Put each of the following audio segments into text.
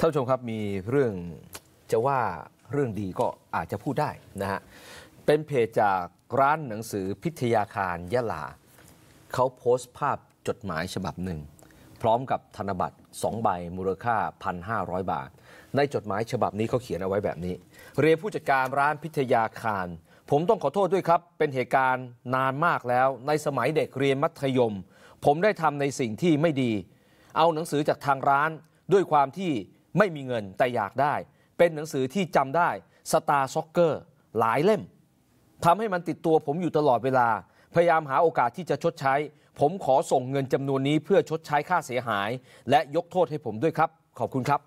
ท่านผู้ชมครับมีเรื่องจะว่าเรื่องดีก็อาจจะพูดได้นะฮะเป็นเพจจากร้านหนังสือพิทยาคารยะลาเขาโพสต์ภาพจดหมายฉบับหนึ่ง พร้อมกับธนบัตร2ใบมูลค่า 1,500 บาท ในจดหมายฉบับนี้เขาเขียนเอาไว้แบบนี้ เรียนผู้จัดการร้านพิทยาคาร ผมต้องขอโทษด้วยครับ เป็นเหตุการณ์นานมากแล้ว ในสมัยเด็กเรียนมัธยม ผมได้ทำในสิ่งที่ไม่ดี เอาหนังสือจากทางร้านด้วยความที่ ไม่มีเงินแต่อยากได้ เป็นหนังสือที่จำได้สตาร์ซ็อกเกอร์หลายเล่มทำให้มันติดตัวผมอยู่ตลอดเวลา พยายามหาโอกาสที่จะชดใช้ ผมขอส่งเงินจำนวนนี้เพื่อชดใช้ค่าเสียหาย และยกโทษให้ผมด้วยครับ ขอบคุณครับ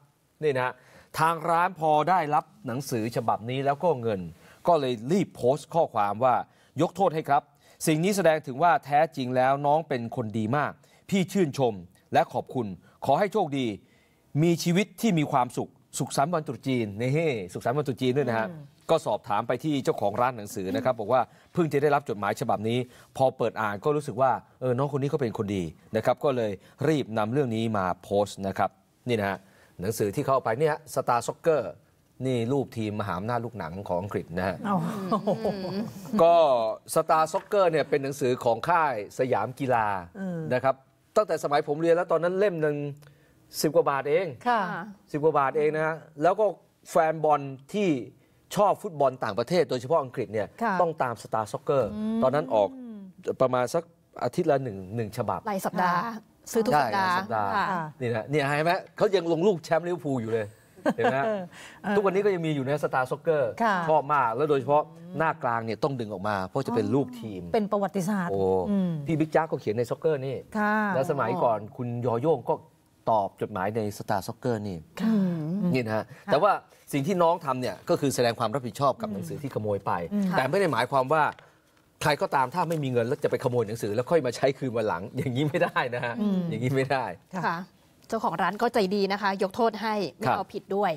นี่นะฮะทางร้านพอได้รับหนังสือฉบับนี้แล้วก็เงิน ก็เลยรีบโพสต์ข้อความว่ายกโทษให้ครับ สิ่งนี้แสดงถึงว่าแท้จริงแล้วน้องเป็นคนดีมาก พี่ชื่นชมและขอบคุณ ขอให้โชคดี มีชีวิตที่มีความสุข สุขสันต์วันตรุษจีนนี่เฮ้สุขสันต์วันตรุษจีนด้วยนะฮะก็สอบถามไปที่เจ้าของร้านหนังสือนะครับ บอกว่าเพิ่งจะได้รับจดหมายฉบับนี้ พอเปิดอ่านก็รู้สึกว่าเออน้องคนนี้เขาเป็นคนดีนะครับ ก็เลยรีบนำเรื่องนี้มาโพสต์นะครับนี่นะฮะหนังสือที่เข้าไปเนี่ย Star Soccerนี่รูปทีมมหาอำนาจลูกหนังของอังกฤษนะฮะเอาก็ Star Soccer เนี่ยเป็นหนังสือของค่ายสยามกีฬานะครับตั้งแต่สมัยผมเรียนแล้วตอนนั้นเล่มหนึ่ง สิบกว่าบาทเองค่ะสิบกว่าบาทเองนะฮะแล้วก็แฟนบอลที่ชอบฟุตบอลต่างประเทศ โดยเฉพาะอังกฤษเนี่ยค่ะ ต้องตาม Star Soccer ตอนนั้นออกประมาณสักอาทิตย์ละหนึ่งหนึ่งฉบับ รายสัปดาห์ ซื้อทุกใช่สัปดาห์สัปดาห์ค่ะค่ะ นี่นะเนี่ยเห็นไหมเขายังลงรูปแชมป์ลิเวอร์พูลอยู่เลยเห็นไหมฮะทุกวันนี้ก็ยังมีอยู่ใน Star Soccer ค่ะ ชอบมาก แล้วโดยเฉพาะหน้ากลางเนี่ยต้องดึงออกมา เพราะจะเป็นรูปทีม เป็นประวัติศาสตร์โอ้อืมพี่บิ๊กจ๊ะก็เขียนใน Soccer นี่ ค่ะแล้วสมัยก่อนคุณยอโย่งก็ ตอบจดหมายใน Star Soccer นี่ค่ะนี่นะฮะแต่ว่าสิ่งที่น้องทำเนี่ยก็คือแสดงความรับผิดชอบกับหนังสือที่ขโมยไป แต่ไม่ได้หมายความว่าใครก็ตามถ้าไม่มีเงินแล้วจะไปขโมยหนังสือ แล้วค่อยมาใช้คืนวันหลัง อย่างนี้ไม่ได้นะฮะอย่างนี้ไม่ได้ค่ะค่ะเจ้าของร้านก็ใจดีนะคะ ยกโทษให้ไม่ครับเอาผิดด้วย